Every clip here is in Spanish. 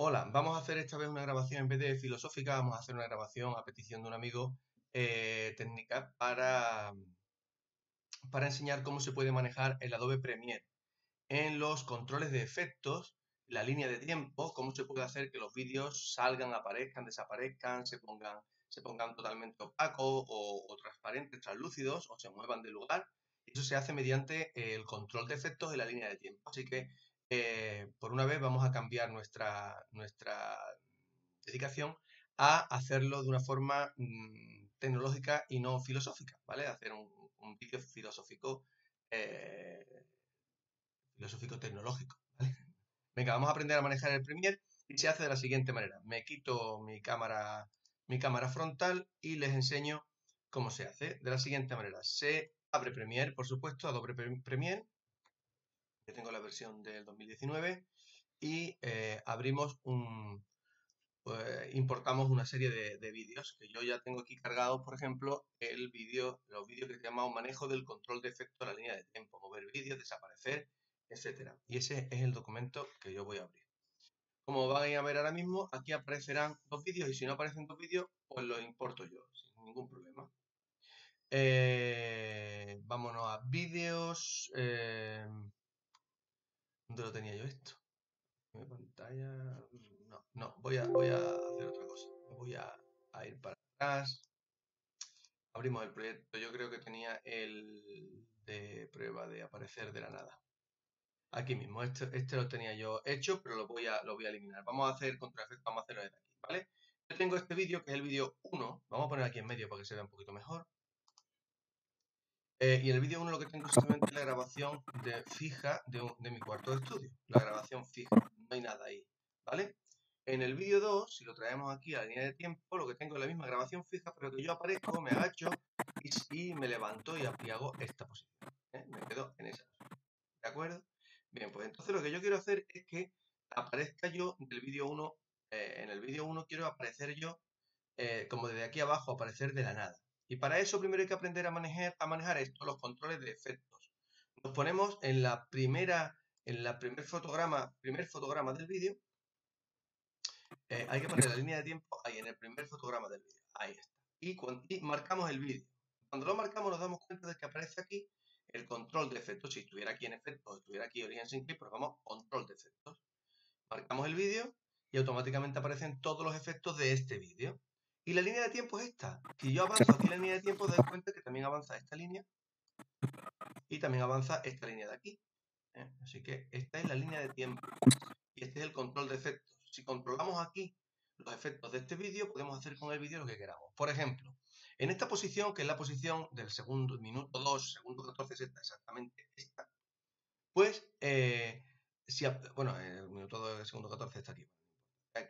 Hola, vamos a hacer esta vez una grabación en vez de filosófica, vamos a hacer una grabación a petición de un amigo eh, técnica para, para enseñar cómo se puede manejar el Adobe Premiere en los controles de efectos, la línea de tiempo, cómo se puede hacer que los vídeos salgan, aparezcan, desaparezcan, se pongan, se pongan totalmente opacos o, o transparentes, translúcidos o se muevan de lugar. Eso se hace mediante el control de efectos de la línea de tiempo. Así que eh, por una vez vamos a cambiar nuestra, dedicación a hacerlo de una forma mm, tecnológica y no filosófica, ¿vale? Hacer un, vídeo filosófico, eh, filosófico tecnológico, Venga, vamos a aprender a manejar el Premiere y se hace de la siguiente manera. Me quito mi cámara, mi cámara frontal y les enseño cómo se hace. De la siguiente manera, se abre Premiere, por supuesto, Adobe Premiere, versión del 2019 y eh, abrimos un, pues, importamos una serie de, vídeos que yo ya tengo aquí cargados, por ejemplo, el vídeo, los vídeos que se llaman manejo del control de efecto de la línea de tiempo, mover vídeos, desaparecer, etcétera. Y ese es el documento que yo voy a abrir. Como van a ver ahora mismo, aquí aparecerán dos vídeos y si no aparecen dos vídeos, pues los importo yo, sin ningún problema. Eh, vámonos a vídeos. Eh, ¿Dónde lo tenía yo esto? Mi pantalla. No, no, voy a, voy a hacer otra cosa. Voy a, ir para atrás. Abrimos el proyecto. Yo creo que tenía el de prueba de aparecer de la nada. Aquí mismo, este, este lo tenía yo hecho, pero lo voy a, lo voy a eliminar. Vamos a hacer contra efecto, vamos a hacerlo desde aquí, ¿vale? Yo tengo este vídeo, que es el vídeo 1. Vamos a poner aquí en medio para que se vea un poquito mejor. Eh, y en el vídeo 1 lo que tengo es simplemente la grabación de, fija de, mi cuarto de estudio. La grabación fija, no hay nada ahí, ¿vale? En el vídeo 2, si lo traemos aquí a la línea de tiempo, lo que tengo es la misma grabación fija, pero que yo aparezco, me agacho y, me levanto y, hago esta posición. ¿eh? Me quedo en esa. ¿De acuerdo? Bien, pues entonces lo que yo quiero hacer es que aparezca yo del vídeo 1, eh, en el vídeo 1 quiero aparecer yo, como desde aquí abajo, aparecer de la nada. Y para eso primero hay que aprender a manejar, a manejar esto, los controles de efectos. Nos ponemos en la primera, en la primer fotograma, primer fotograma del vídeo. Eh, hay que poner la línea de tiempo ahí, en el primer fotograma del vídeo. Ahí está. Y, marcamos el vídeo. Cuando lo marcamos nos damos cuenta de que aparece aquí el control de efectos. Si estuviera aquí en efectos, estuviera aquí origen sin clip, pues vamos control de efectos. Marcamos el vídeo y automáticamente aparecen todos los efectos de este vídeo. Y la línea de tiempo es esta. Si yo avanzo aquí la línea de tiempo, doy cuenta que también avanza esta línea y también avanza esta línea de aquí. ¿eh? Así que esta es la línea de tiempo y este es el control de efectos. Si controlamos aquí los efectos de este vídeo, podemos hacer con el vídeo lo que queramos. Por ejemplo, en esta posición, que es la posición del segundo, minuto 2, segundo 14, exactamente esta, pues, eh, si, bueno, el minuto 2, segundo 14 está aquí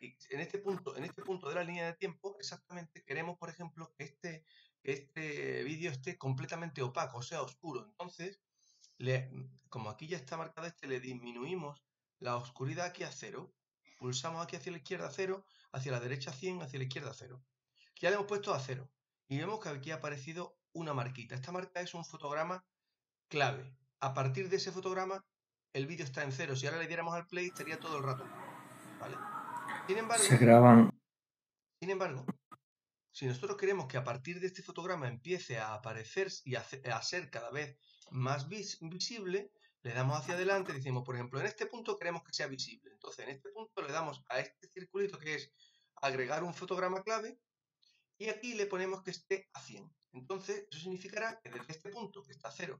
en este punto, en este punto de la línea de tiempo, exactamente queremos, por ejemplo, que este, este vídeo esté completamente opaco, o sea, oscuro. Entonces, como aquí ya está marcado este, le disminuimos la oscuridad aquí a cero. Pulsamos aquí hacia la izquierda cero, hacia la derecha 100, hacia la izquierda cero. Ya le hemos puesto a cero. Y vemos que aquí ha aparecido una marquita. Esta marca es un fotograma clave. A partir de ese fotograma, el vídeo está en cero. Si ahora le diéramos al play, estaría todo el rato. ¿Vale? Sin embargo, se graban. Sin embargo, si nosotros queremos que a partir de este fotograma empiece a aparecer y a, ser cada vez más visible, le damos hacia adelante decimos, por ejemplo, en este punto queremos que sea visible. Entonces, en este punto le damos a este circulito que es agregar un fotograma clave y aquí le ponemos que esté a 100. Entonces, eso significará que desde este punto, que está a 0,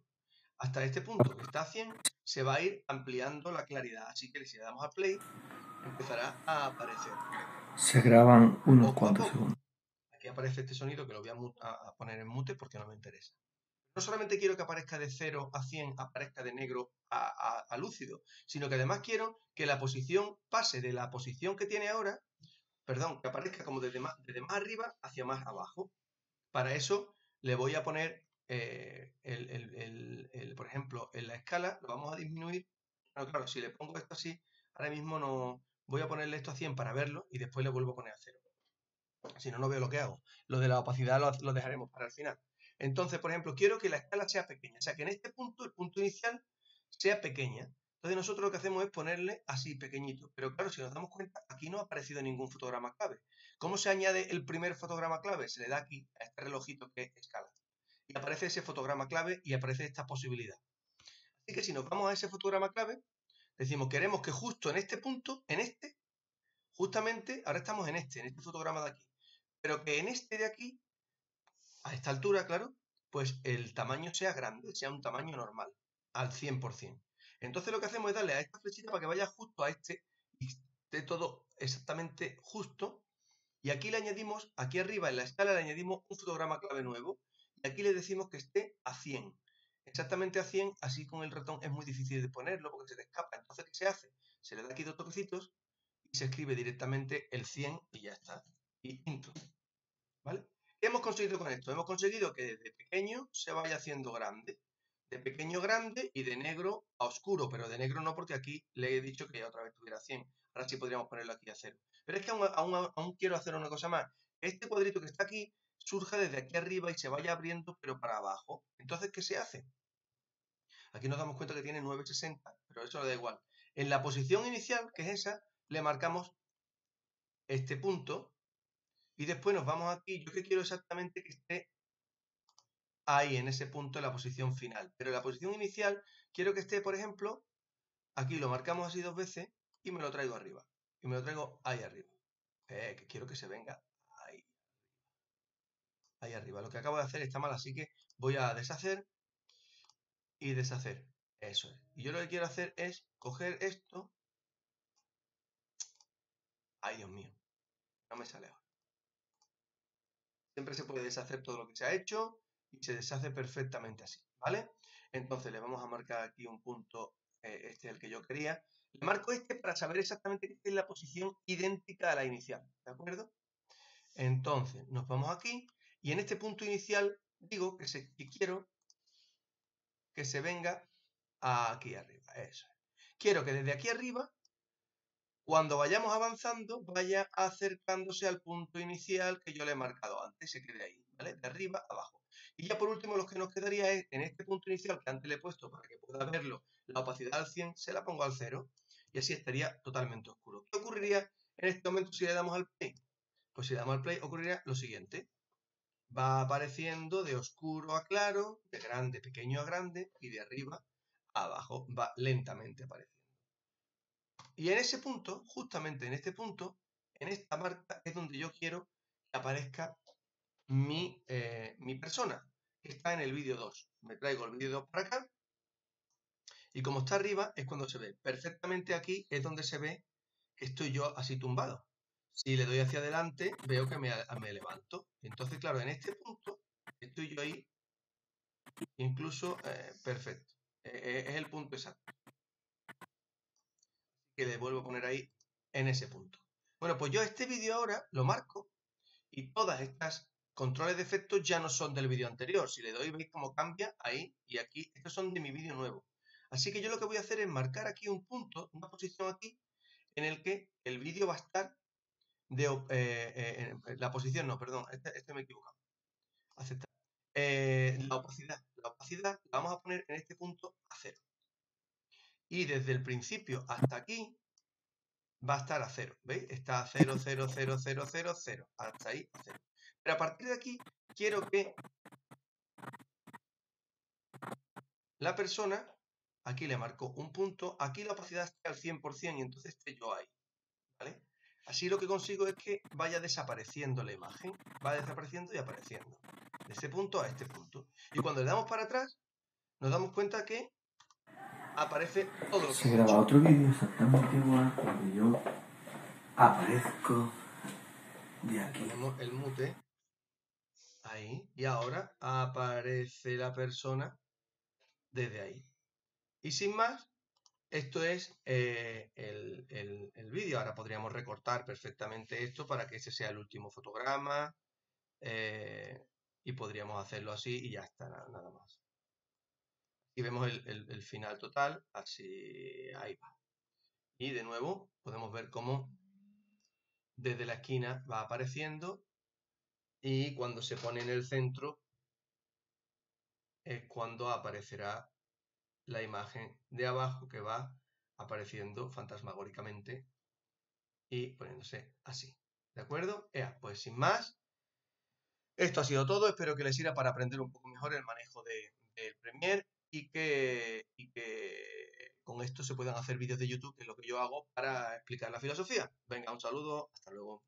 hasta este punto, que está a 100, se va a ir ampliando la claridad. Así que si le damos a play, empezará a aparecer. Se graban unos cuantos segundos. Aquí aparece este sonido que lo voy a, poner en mute porque no me interesa. No solamente quiero que aparezca de 0 a 100, aparezca de negro a, lúcido, sino que además quiero que la posición pase de la posición que tiene ahora, perdón, que aparezca como desde más, desde más arriba hacia más abajo. Para eso le voy a poner, eh, el, por ejemplo, en la escala lo vamos a disminuir. claro, si le pongo esto así, ahora mismo no, voy a ponerle esto a 100 para verlo y después le vuelvo a poner a 0. Si no, no veo lo que hago. Lo de la opacidad lo, dejaremos para el final. Entonces, por ejemplo, quiero que la escala sea pequeña. O sea, que en este punto, el punto inicial, sea pequeña. Entonces nosotros lo que hacemos es ponerle así pequeñito. Pero claro, si nos damos cuenta, aquí no ha aparecido ningún fotograma clave. ¿Cómo se añade el primer fotograma clave? Se le da aquí a este relojito que es escala. Y aparece ese fotograma clave y aparece esta posibilidad. Así que si nos vamos a ese fotograma clave, decimos, queremos que justo en este punto, en este, justamente, ahora estamos en este, en este fotograma de aquí, pero que en este de aquí, a esta altura, claro, pues el tamaño sea grande, sea un tamaño normal, al 100%. Entonces lo que hacemos es darle a esta flechita para que vaya justo a este y esté todo exactamente justo. Y aquí le añadimos, aquí arriba en la escala le añadimos un fotograma clave nuevo y aquí le decimos que esté a 100. Exactamente a 100, así con el ratón es muy difícil de ponerlo porque se te escapa. Entonces, ¿qué se hace? Se le da aquí dos toquecitos y se escribe directamente el 100 y ya está. Y intro. ¿Vale? ¿Qué hemos conseguido con esto? Hemos conseguido que desde pequeño se vaya haciendo grande de pequeño grande y de negro a oscuro, pero de negro no porque aquí le he dicho que otra vez tuviera 100. Ahora sí podríamos ponerlo aquí a 0. Pero es que aún, quiero hacer una cosa más. Este cuadrito que está aquí surja desde aquí arriba y se vaya abriendo pero para abajo. Entonces, ¿qué se hace? Aquí nos damos cuenta que tiene 960, pero eso le da igual. En la posición inicial, que es esa, le marcamos este punto y después nos vamos aquí. Yo que quiero exactamente que esté ahí en ese punto en la posición final. Pero en la posición inicial quiero que esté, por ejemplo, aquí lo marcamos así dos veces y me lo traigo arriba. Y me lo traigo ahí arriba. Eh, que quiero que se venga. Ahí arriba. Lo que acabo de hacer está mal, así que voy a deshacer y deshacer. Eso es. Y yo lo que quiero hacer es coger esto. Ay, Dios mío. No me sale ahora. Siempre se puede deshacer todo lo que se ha hecho y se deshace perfectamente así, ¿vale? Entonces le vamos a marcar aquí un punto, eh, este es el que yo quería. Le marco este para saber exactamente que en la posición idéntica a la inicial, ¿de acuerdo? Entonces nos vamos aquí y en este punto inicial digo que, se, quiero que se venga aquí arriba, eso. Quiero que desde aquí arriba, cuando vayamos avanzando, vaya acercándose al punto inicial que yo le he marcado antes, se quede ahí, ¿vale? De arriba abajo. Y ya por último, lo que nos quedaría es, en este punto inicial que antes le he puesto para que pueda verlo, la opacidad al 100, se la pongo al 0 y así estaría totalmente oscuro. ¿Qué ocurriría en este momento si le damos al play? Pues si le damos al play ocurriría lo siguiente. Va apareciendo de oscuro a claro, de grande, pequeño a grande y de arriba a abajo. Va lentamente apareciendo. Y en ese punto, justamente en este punto, en esta marca es donde yo quiero que aparezca mi, eh, mi persona, que está en el vídeo 2. Me traigo el vídeo 2 para acá. Y como está arriba, es cuando se ve. Perfectamente aquí es donde se ve que estoy yo así tumbado. Si le doy hacia adelante, veo que me, me levanto. Entonces, claro, en este punto estoy yo ahí, incluso eh, perfecto. E, e, es el punto exacto. Que le vuelvo a poner ahí en ese punto. Bueno, pues yo este vídeo ahora lo marco y todas estas controles de efectos ya no son del vídeo anterior. Si le doy, veis cómo cambia ahí y aquí. Estos son de mi vídeo nuevo. Así que yo lo que voy a hacer es marcar aquí un punto, una posición aquí, en el que el vídeo va a estar de eh, eh, la posición, no, perdón, este, este me he equivocado. Aceptar. Eh, la opacidad. La opacidad la vamos a poner en este punto a cero. Y desde el principio hasta aquí va a estar a cero. ¿Veis? Está a 0, 0, 0, 0, 0, 0. Hasta ahí a cero. Pero a partir de aquí quiero que la persona, aquí le marco un punto, aquí la opacidad esté al 100% y entonces esté yo ahí. ¿Vale? Así lo que consigo es que vaya desapareciendo la imagen, va desapareciendo y apareciendo. De este punto a este punto. Y cuando le damos para atrás, nos damos cuenta que aparece todo lo que Se graba otro vídeo exactamente igual cuando yo aparezco de aquí. Ponemos el mute Ahí. Y ahora aparece la persona desde ahí. Y sin más, esto es eh, el, vídeo. Ahora podríamos recortar perfectamente esto para que ese sea el último fotograma. Eh, y podríamos hacerlo así y ya está, nada, más. Y vemos el, el final total, así, ahí va. Y de nuevo podemos ver cómo desde la esquina va apareciendo y cuando se pone en el centro es cuando aparecerá la imagen de abajo que va apareciendo fantasmagóricamente y poniéndose así. ¿De acuerdo? Ea, pues sin más, esto ha sido todo. Espero que les sirva para aprender un poco mejor el manejo del de, Premiere y que, y que con esto se puedan hacer vídeos de YouTube, que es lo que yo hago para explicar la filosofía. Venga, un saludo, hasta luego.